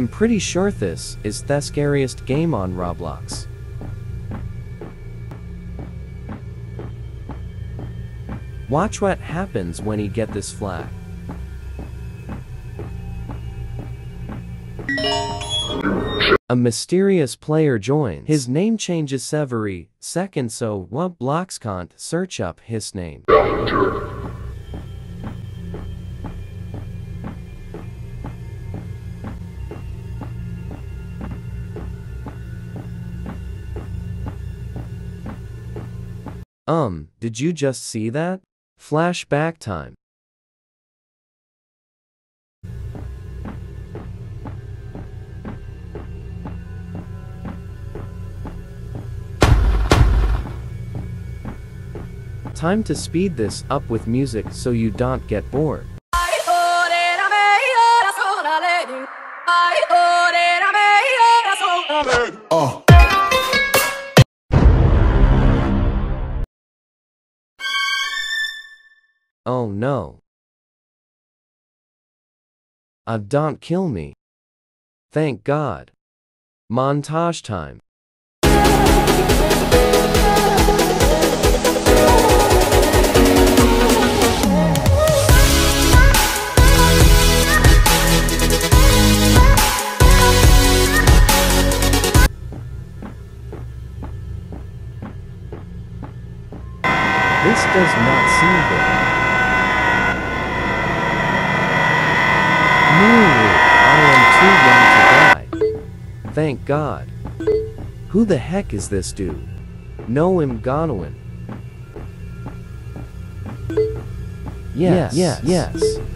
I'm pretty sure this is the scariest game on Roblox. Watch what happens when he get this flag. A mysterious player joins. His name changes every second so what blocks can't search up his name. Um, did you just see that? Flashback time. Time to speed this up with music so you don't get bored. Oh no. Uh, don't kill me. Thank God. Montage time. This does not seem good. I am too young to die. Thank God. Who the heck is this dude? Noam Gonowin. Yes, yes, yes. You,